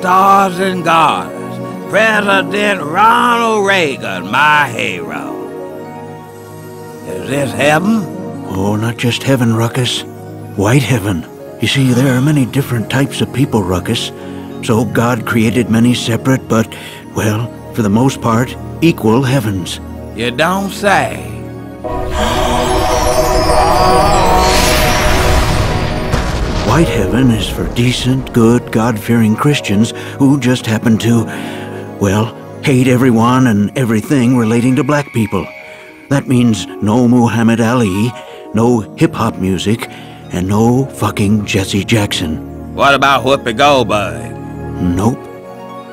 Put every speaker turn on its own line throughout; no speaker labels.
Boys and girls, President Ronald Reagan, my hero. Is this heaven?
Oh, not just heaven, Ruckus. White heaven. You see, there are many different types of people, Ruckus. So God created many separate, but, well, for the most part, equal heavens.
You don't say.
White heaven is for decent, good, God-fearing Christians who just happen to, well, hate everyone and everything relating to black people. That means no Muhammad Ali, no hip-hop music, and no fucking Jesse Jackson.
What about Whoopi Goldberg?
Nope.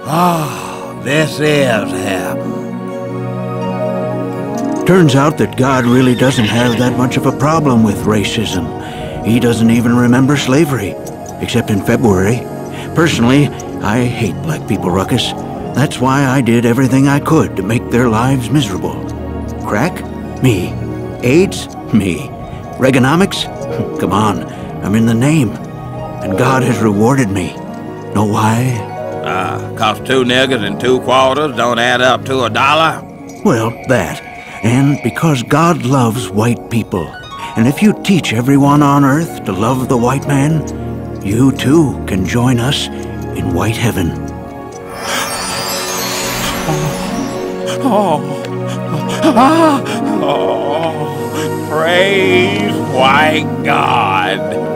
Oh, this is heaven.
Turns out that God really doesn't have that much of a problem with racism. He doesn't even remember slavery, except in February. Personally, I hate black people, Ruckus. That's why I did everything I could to make their lives miserable. Crack? Me. AIDS? Me. Reaganomics? Come on, I'm in the name. And God has rewarded me. Know why?
Uh, cost two niggers and two quarters don't add up to a dollar?
Well, that. And because God loves white people. And if you teach everyone on Earth to love the white man, you too can join us in white heaven.
Oh, oh, oh, praise white God.